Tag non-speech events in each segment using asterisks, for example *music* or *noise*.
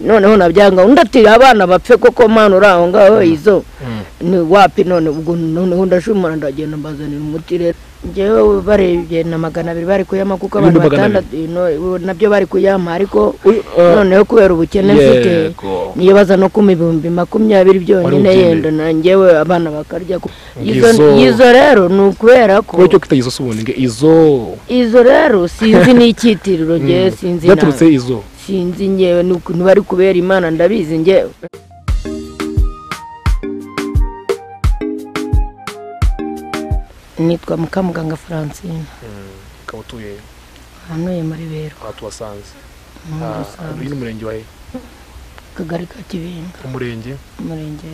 noneho nabyanga undi ati abana bapfe koko mpano uri aho ngaho izo. Mm. ni wapi none? Ubwo noneho ndashumura ndagenda mbazanira umuti rero njyewe barebye na magana abiri bari kuyama kuko abantu batandatu na byo bari kuyama. Ariko uh, noneho kubera ubukene mfite niyo baza no kuma ibihumbi makumyabiri byonyine yenda na njyewe abana bakarya izo rero ni ukubera ko icyo kwita izo si ubundi izo. Izo rero sinzi n'icyitiriro njyewe sinzi na- byaturutse izo. Sinzi njyewe ni ukuntu bari kubera imana ndabizi njyewe nitwa mukamuganga francine. Ukaba utuye? Hanuye muri bero aha tuhasanze uyu ni umurenge wa he? Akagari ka kibenga. Umurenge? Umurenge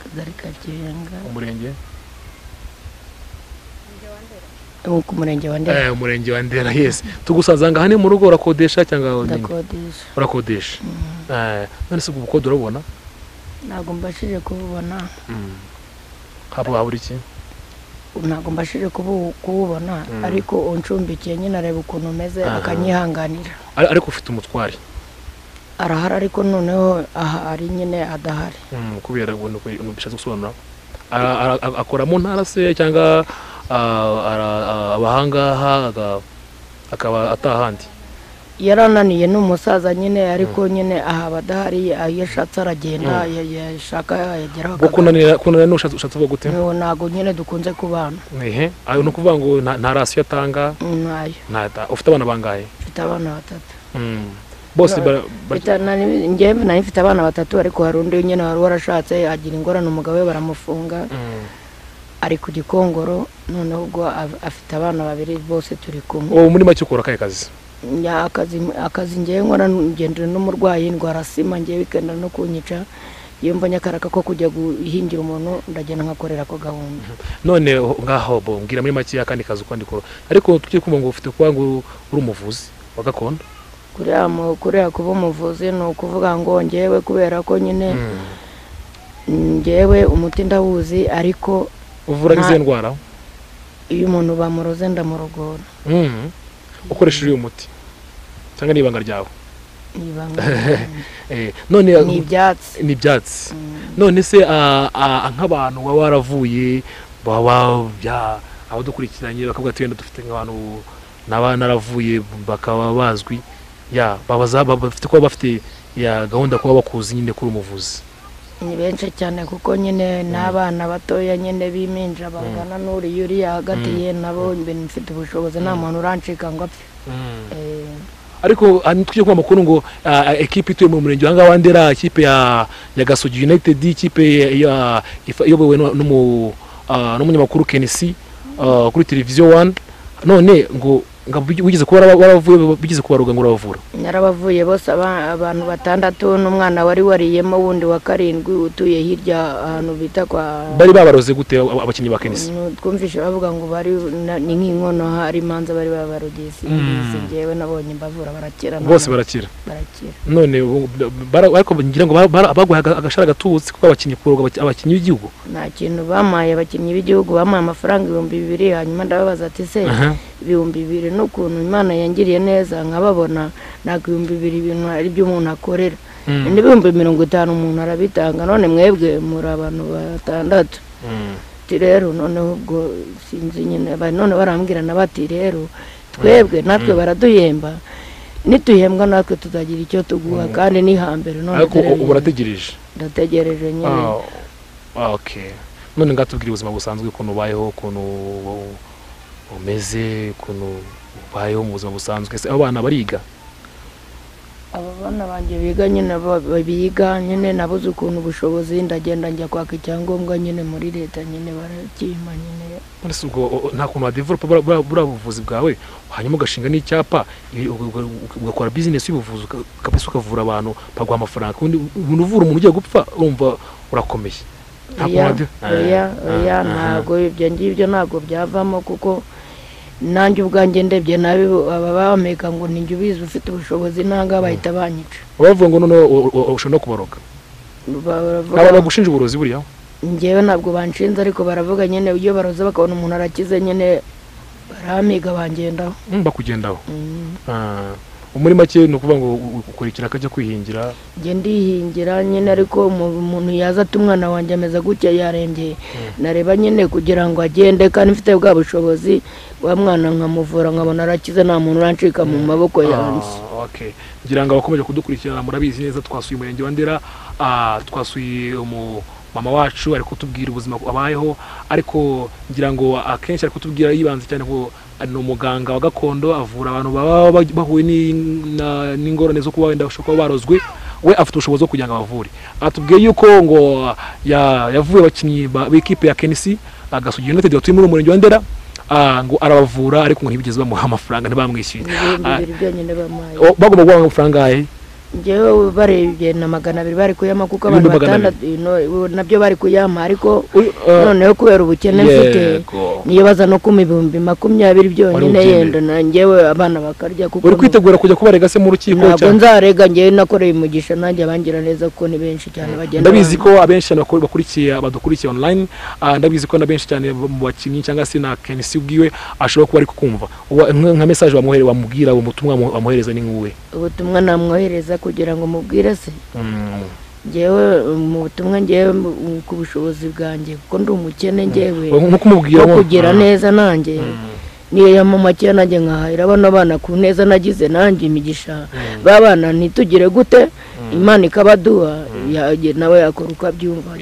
akagari ka kibenga. Umurenge? Ku murenge wa ndera. Eh umurenge wa ndera yes. Tugusanze aha ngaha ni mu rugo urakodesha cyangwa urakodesha. Eh none se ubwo bukode urabona? Ntabwo mbashije kububona. Haba habura iki ntabwo mbashije kubu- kububona. Mm. ariko uncumbikiye nyine areba ukuntu umeze akanyihanganira. Ari- ariko ufite umutware? Arahari ariko noneho aha ari nyine adahari. Mm, kubera nuko bishatse gusobanura. Ara- ara- a- akora mu ntara se cyangwa abahangaha akaba atahandi yarananiye ni umusaza nyine ariko nyine aha abadahari iyo ashatse aragenda ya- yashaka yageraho kunanira kunanira ni ushatse uvuga gute ntabwo nyine dukunze kubana ni ukuvuga ngo nta rasiyo atanga ufite abana bangahe mfite abana batatu Mm. bose njyewe nari mfite abana batatu ariko hari undi nyine wari warashatse agira ingorane umugabo we baramufunga Mm. Ari ku gikongoro noneho ubwo af- afite abana babiri bose turi kumwe. Ubu muri make ukora akahe kazi? Akazi ngewe nkora ngendera n'umurwayi ndwara sima ngewe ikenda no kunyica. Iyo mbonye akaraka ko kujya guhingira umuntu ndagenda nkakorera ko gahunda. None ho- ngaho mbwira muri make akandi kazi uko ndikora ariko tujye kumva ngo ufite kuba ngo uri umuvuzi wa gakondo? Kuriya kuba umuvuzi ni ukuvuga ngo ngewe kubera ko nyine ngewe umuti ndawuzi ariko uvura izihe ndwara? Iyo umuntu bamuroze ndamurogora. Mm. ukoresheje uyu muti? Cyangwa ni ibanga ryawe? Ni ibanga *laughs* Eh, ni ibyatsi. Ni ibyatsi. Mm. none se nk'abantu baba baravuye baba bya abadukurikiranye bakavuga ati wenda dufite nk'abantu naba naravuye bakaba bazwi. Ya babaza baba bafite kuba bafite ya gahunda kuba bakuzi nyine kuri umuvuzi ni benshi cyane kuko nyine n'abana batoya nyine b'impinja bangana n'uriya uriya hagati ye nabo mbe mfite ubushobozi nta muntu urancika ngo apfe. Eh, ariko ah, tujye kuba amakuru ngo ah, ah, ekipe ituye mu murenge wa ngaha ndera ikipe ya ya gasogi united ikipe iyobowe n'umunyamakuru kenisi kuri televiziyo wani none ngo wigeze kuba wara- waravuye bigeze kubaruga ngo urabavura narabavuye bose aba- abantu batandatu n'umwana wari wariyemo wundi wa karindwi utuye hirya ahantu bita kwa bari babaroze gute aba- abakinnyi ba kenisi Nu- twumvishe bavuga ngo bari ni nk'inkono hari imanza bari babarogesi Mm. ngewe nabonye mbavura barakira bose barakira? Barakira. None ariko ngira ngo ba- bara- baguhaye aga- agashara gatubutse kuko abakinnyi kuroga abaki- abakinnyi b'igihugu. Nta kintu bamaye abakinnyi b'igihugu bamuhaye amafaranga ibihumbi bibiri hanyuma ndababaza ati se. Ibihumbi bibiri. N'ukuntu imana yangiriye neza nkababona ntabwo ibihumbi bibiri ibintu ari byo umuntu akorera. Mm. n'ibihumbi mirongo itanu umuntu arabitanga none mwebwe muri abantu batandatu. Mm. rero noneho ubwo sinzi nyine none barambwirana bati rero twebwe natwe baraduhemba nituhembwa natwe tuzagira icyo tuguha kandi ni hambere none ubu urategereje ndategereje nyine. Ah, ah, okay. None ngatubwira ubuzima busanzwe ukuntu ubayeho ukuntu umeze ukuntu ubayeho mu buzima busanzwe. Ese abo bana bariga? Aba bana banjye biga nyine biga nyine nabuze ukuntu ubushobozi ndagenda njya kwaka icyangombwa nyine muri leta nyine barakimpa nyine. Nta kuntu wadevelopa buriya- buvuzi bwawe? Hanyuma ugashinga n'icyapa ugakora bizinesi y'ubuvuzi kabisa ukavura abantu baguha amafaranga. Ubundi umuntu uvura umuntu ugiye gupfa urumva urakomeye. Oya oya Ah, oya ah, ntabwo ibyo ngibyo ntabwo byavamo kuko nanjye ubwanjye ndebye nabi aba bameka ngo ninjye ubizi ufite ubushobozi nanga bahita banyica. Bavuga ngo noneho ushobora no kubaroga aba bagushinja uburozi buriya? Njyewe ntabwo banshinze ariko baravuga nyine iyo baroze bakabona umuntu arakize nyine baramiga bangendaho. Bakugendaho muri make ni ukuvuga ngo u- u- ukora ikiraka cyo kwihingira? Njye ndihingira nyine ariko umu- umuntu yaza ati umwana wanjye ameze gutya yarembye. Nareba nyine kugira ngo agende kandi mfite bwa bushobozi wa mwana nkamuvura nkabona arakize nta muntu urancika mu maboko yanjye. Ah, okay. ngira ngo abakomeje kudukurikirana murabizi neza twasuye umurenge wa ndera ah, twasuye umu mama wacu ari kutubwira ubuzima abayeho ariko ngira ngo akenshi ari kutubwira yibanze cyane ko ni umuganga wa gakondo avura abantu baba bahuye n'ingorane zo kuba wenda bashobora kuba barozwe we afite ubushobozi bwo kugira ngo abavure atubwiye yuko ngo ya- yavuye abakinnyi ba- b'ikipe ya kenisi agasugi united batuye muri uwo murenge wa ndera ngo arabavura ariko ngo ntibigeze bamuha amafaranga ntibamwishyuye bagomba guha amafaranga njyewe barebye na magana abiri bari kuyama kuko abantu batandatu na byo bari kuyama. Ariko ah, noneho kubera ubukene mfite yego. niyo baza no kuma ibihumbi makumyabiri byonyine yenda na njyewe abana bakarya kuko uri kwitegura kujya kubarega se mu rukiko ntabwo cyane. nzarega njyewe nakoreye umugisha nanjye abangira neza kuko ni benshi cyane bagenda ndabizi ko abenshi bakurikiye badukurikiye online. Ah, ndabizi ko na benshi cyane mu bakinnyi cyangwa se na kenisi ubwiwe ashobora kuba ari kukumva. Nka wamuhere wamubwira wamu- wamuhereza ni nk'uwe ubutumwa namwohereza kugira ngo mubwire se? Mm. njyewe mu butumwa njyewe mu- ku bushobozi bwanjye kuko ndi umukene nko kumubwira wo kugira Ah. neza nanjye. Niyo yama makeya nanjye nkahahira bano bana ku neza nagize nanjye imigisha. Ba bana ntitugire gute imana ikabaduha nawe yakora uko abyumva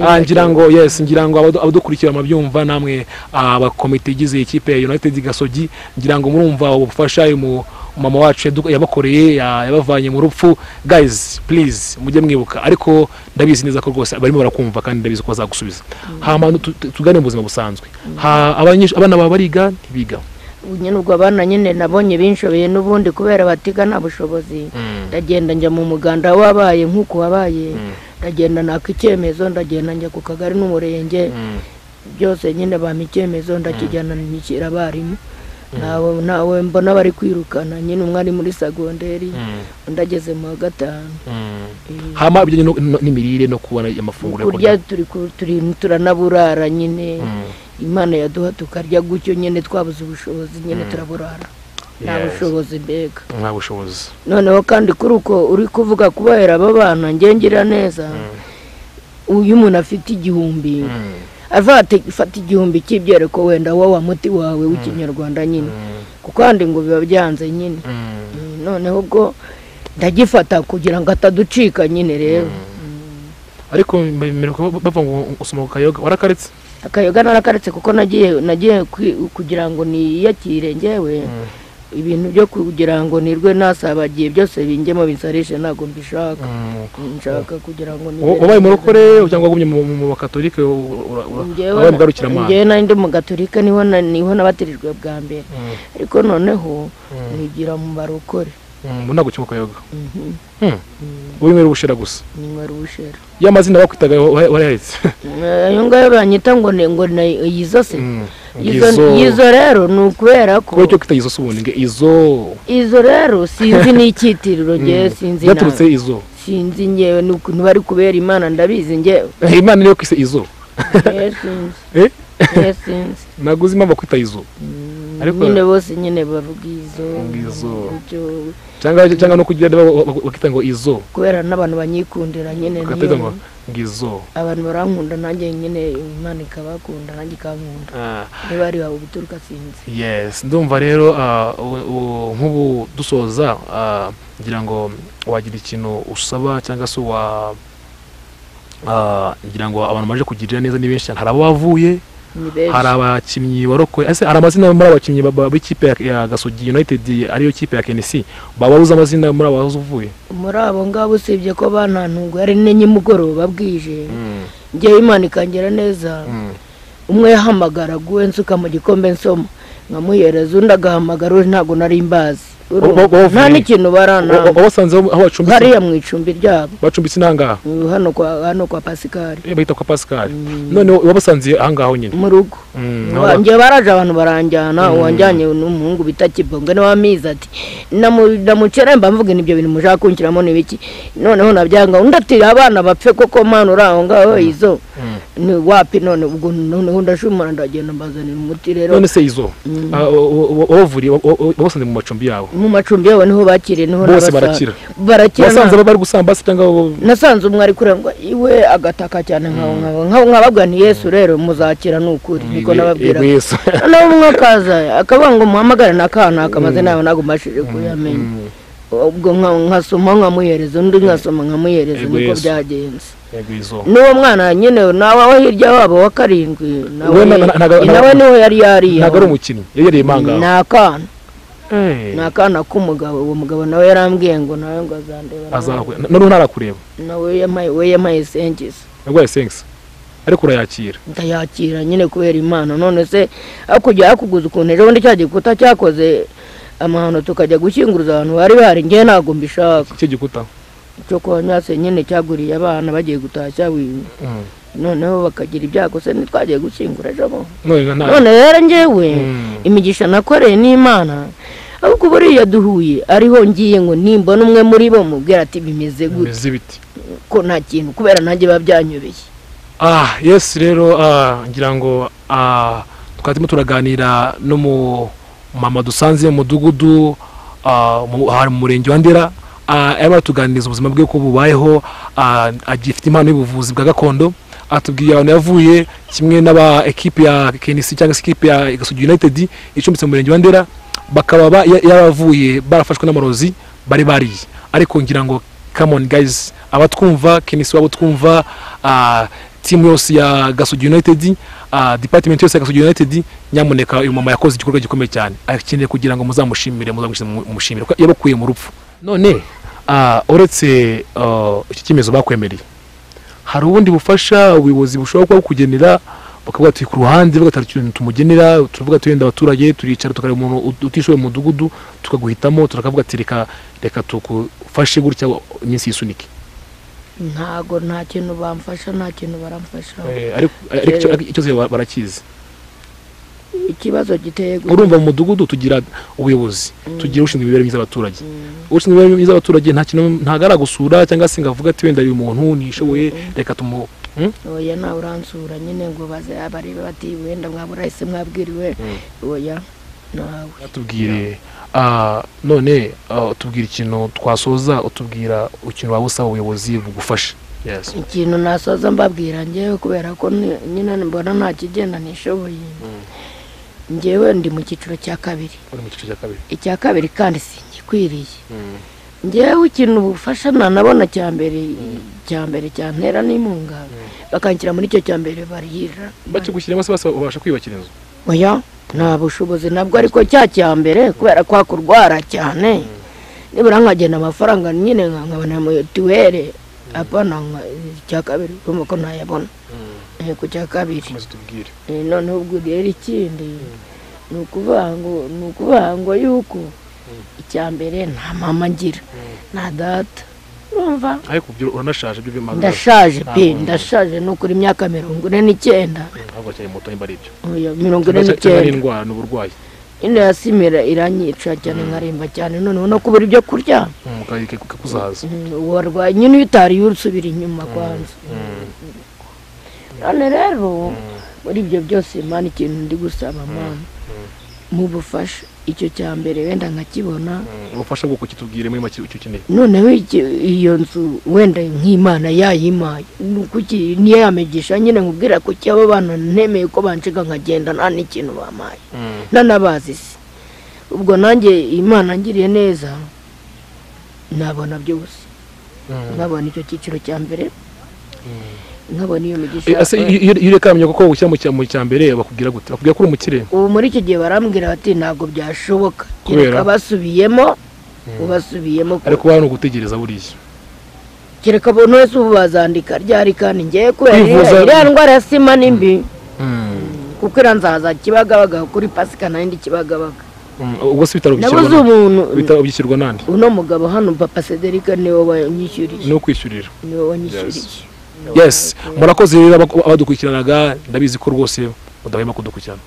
Ah, ngira ngo yes ngira ngo abadu- abadukurikira amabyumva namwe abakomite igize ikipe ya united gasogi ngira ngo murumva ubufasha mu- mama wacu yabakoreye ya- yabavanye mu rupfu. Guys please mujye mwibuka. Ariko ndabizi neza ko rwose barimo barakumva kandi ndabizi ko bazagusubiza. Tu- tu- tugane mu buzima busanzwe. Abana baba bariga ntibiga. Ubu nyine ubwo abana nyine nabonye binshobeye n'ubundi kubera batiga nta bushobozi ndagenda njya mu muganda wabaye nk'uko wabaye. Ndagenda naka icyemezo ndagenda njya ku kagari n'umurenge. Byose nyine bampa icyemezo ndakijyana abarimu. Ntawe ntawe mbona bari kwirukana. Nyine umwe ari muri sagonderi undi ageze mu wa gatanu. Eh, hama ibijyanye n'imirire no kubona amafunguro yo kurya turi turanaburara nyine. Imana yaduha tukarya gutyo nyine twabuze ubushobozi nyine turaburara. Nta bushobozi mbega. Nta bushobozi. Noneho kandi kuri uko uri kuvuga kubahera aba bana ngengira neza. Iyo umuntu afite igihumbi. Afata ifata igihumbi cy'ibyereko wenda wowe wa muti wawe w'ikinyarwanda nyine. Kuko handi ngo biba byanze nyine. Mm, noneho ubwo ndagifata kugira ngo ataducika nyine rero. Ariko bava ngo usoma ku kayoga warakaretse akayoga narakaretse kuko nagiye nagiye kugira ngo niyakire njyewe. Ibintu byo kugira ngo nirwe nasabagiye byose binjyemo binsarishe ntabwo mbishaka. Nshaka kugira ngo neza. umurokore cyangwa wagumye mu bakatolike wabaye mugarukiramana njyewe nari ndi mu gaturika ni ho na- ni ho nabatirijwe bwa mbere. Ariko noneho nigira mu barokore. Ntabwo ukina ku kayoga Mhm. ubushera gusa. Ninywera ubushera. Ya mazina bakwitaga wa- warayahetse ayo ngayo banyita ngo ni ngo ni izo Mm. rero ni ukubera ko kuba icyo kwita izo ngo izo. Izo rero sinzi n'icyitiriro ngewe *laughs* sinzi na- byaturutse izo. sinzi ngewe ni ukuntu bari kubera imana ndabizi ngewe. Imana niyo kwise izo. *laughs* Eh, Eh? Eh, uzi impamvu bakwita izo. Ariko- nyine bose nyine bavuga izo cyangwa cyangwa no kugira ba- ba- bakita ngo izo. Kubera n'abantu banyikundira nyine niyo. izo. Abantu barankunda nanjye nyine imana ikabakunda nanjye ikankunda. Ah. niba ari wawe guturuka sinzi. Yes. Ndumva rero ah, nk'ubu dusoza ah, ngira ngo wagira ikintu usaba cyangwa se wa ngira ngo abantu baje kugirira neza ni benshi cyane. Hari abo benshi hari abakinnyi warokoye ese hari amazina muri abakinnyi ba- ba- b'ikipe ya- gasogi united ariyo kipe ya kenisi baba babuze amazina muri abo uvuye? Muri abo ngabo usibye ko banantunguye ari nimugoroba bwije ngewe imana ikangera neza. Umwe yahamagara guwe nsuka mu gikombe nsoma. Nkamuhereza undi agahamagara undi ntabwo nari mbazi. Nta n'ikintu barana aho bacumbitse hariya mu icumbi ryabo bacumbitse inangaha Uh, hano kwa hano kwa pasikari Eh, bahita kwa pascal none wabasanze ahangaho nyine mu rugo Mm, njye baraje abantu baranjyana uwanjyanye n'umuhungu bita kibongo ni we wamize ati "Namu- namucere mba mvuga ibyo bintu mushaka kunshyiramo ni biki noneho nabyanga undi ati abana bapfe koko mana uri aho ngaho izo ni wapi none ubwo noneho ndashumura ndagenda mbazanira umuti rero none se izo ah, wa- wa- wabavuriye wa- wa- wabasanze mu macumbi yabo mu macumbi yabo ni ho bakiriye ni ho Bose barakira. nta- bari gusamba se cyangwa nasanze umwe ari kurengwa iwe agataka cyane nkaho nkaho nkababwa ni yesu rero muzakira ni ukuri niko nababwira noneho umwe akaza akavuga ngo muhamagare n'akana akamaze nawe ntabwo mbashije kuyamenya ubwo nka- nkasoma nkamuhereza undi nkasoma nkamuhereza niko byagenze n'uwo mwana nyine nawe aho hirya wabo wa karindwi nawe ni we yari yariye ntabwo ari umukinnyi yari yariye impanga ni akana ni akana k'umugabo uwo mugabo nawe yarambwiye ngo nawe ngo azandeba noneho ntarakureba nawe we yamaye sengisi nabwo yasenga ariko urayakira. Ndayakira nyine kubera imana. None se hakujya hakuguza ukuntu ejo bundi cya gikuta cyakoze amahano tukajya gushyinguruza abantu bari bahari ngewe ntabwo mbishaka. Icyo gikuta? Cyo kwa nyase nyine cyaguriye abana bagiye gutashya wi- noneho bakagira ibyago se ntitwagiye gushyingura ejo bundi? None rero ngewe Mm. imigisha nakoreye n'imana ahubwo buriya duhuye ariho ngiye ngo nimbona umwe muri bo mubwira ati bimeze gutya ko nta kintu kubera nanjye biba byanyobeye. Ah yesi rero ah, ngira ngo ah, twari turimo turaganira n'umumama dusanze mu mudugudu ah, mu- aha mu murenge wa ndera arimo aratuganiriza ubuzima bwe ko bubayeho agifite impano y'ubuvuzi bwa gakondo. Atubwiye ahantu yavuye kimwe n'aba ekipe ya kenisi cyangwa se ekipe ya gasogi united icumbitse mu murenge wa ndera bakaba ba- ya- yaravuye barafashwe n'amarozi bari bariye. Ariko ngira ngo come on guys abatwumva kenisi wabo twumva ah, timu yose ya gasogi united ah, department yose ya gasogi united nyamuneka uyu mama yakoze igikorwa gikomeye cyane. Akeneye kugira ngo muzamushimire muzamushimire yabakuye mu rupfu. None ah, uretse iki cyemezo bakwemereye. Hari ubundi bufasha ubuyobozi bushobora kuba bukugenera bakavuga ati ku ruhande bagatara ikintu tumugenera turavuga tuyenda abaturage turicara tukareba umuntu ut- utishoboye mu mudugudu tukaguhitamo turakavuga ati reka reka tugufashe gutya iminsi yisunike ntago nta kintu bamfasha nta kintu baramfasha. Eh, ariko ba- barakizi. Ikibazo giteye gutya urumva mu mudugudu tugira ubuyobozi tugira ushinzwe imibereho myiza y'abaturage. Mm. ushinzwe imibereho myiza y'abaturage nta kintu ntabwo aragusura cyangwa se ngo avuge ati wenda uyu muntu nishoboye reka tumu Hmm? oya nawe uransura nyine ngo baze barebe bati wenda mwabura ese mwabwiriwe. Oya nawe. Tubwire ah, none ah, tubwire ikintu twasoza utubwira ikintu waba usaba ubuyobozi bugufasha ikintu nasoza mbabwira ngewe kubera ko nyine mbona nta kigenda nishoboye. Ngewe ndi mu cyiciro cya kabiri. Uri mu cyiciro cya kabiri? Icya kabiri kandi singikwiriye ngewe ikintu ubufasha nanabona cya mbere cya mbere cyantera n'inkunga bakanshyira muri icyo cya mbere barira bakigushyiramo se babasha kwiyubakira inzu? Oya nta bushobozi nabwo ariko cya cya mbere kubera kwa kurwara cyane. Nibura nkagenda amafaranga nyine nka- nkabona mituweli apana icya kabiri urumva ko ntayabona. Ku cya kabiri. Eh, noneho ubwo rero ikindi ni ukuvuga ngo ni ukuvuga ngo yuko icya mbere nta mama ngira. Nta data. Urumva? Ariko byo uranashaje byo bimaze ndashaje pe ndashaje ni ukuri imyaka mirongo ine n'icyenda. Ntabwo cyane muto nimba ari ibyo. Mirongo ine n'icyenda. n'indwara n'uburwayi. Ino yasimira iranyica cyane nkaremba cyane. Noneho no kubura ibyo kurya. Warwaye. Nyine iyo utariye usubira inyuma kwanza. None rero muri ibyo byose mani ikintu ndi gusaba mama mu bufasha icyo cya mbere wenda nkakibona. Mm, ubufasha bwo kukitubwire muri make icyo ukeneye. Noneho iyo nzu wenda nk'imana yayimaye niyo yamigisha nyine nkubwira ko abo bana ntemeye ko banshiga nkagenda nta n'ikintu bamaye. Nanabazi se ubwo nanjye imana ngiriye neza nabona byose. Nkabona icyo cyiciro cya mbere. Nkabona iyo migisha ese iyo urekamye kuko ushyira mu cya- mbere bakubwira gute? Bakubwira ko uri umukire? Ubu muri icyo gihe barambwira bati ntabwo byashoboka. Kereka basubiyemo ubasubiyemo ko- ariko bari ugutegereza buriya. Kereka buri wese ubu bazandika ryari kandi ngewe kubera iriya ndwara ya sima ni mbi. Kuko iranzaza kibagabaga kuri pasika n'indi kibagabaga. Mm, ubwo se ibitaro byishyurwa na- umuntu ibitaro byishyurwa nande uno mugabo hano papa cederica ni we wanyishyuriye ni ukwishyurira. Niwe wanyishyuriye yes murakoze rero abadukurikiranaga ndabizi ko rwose mudahwema kudukurikirana.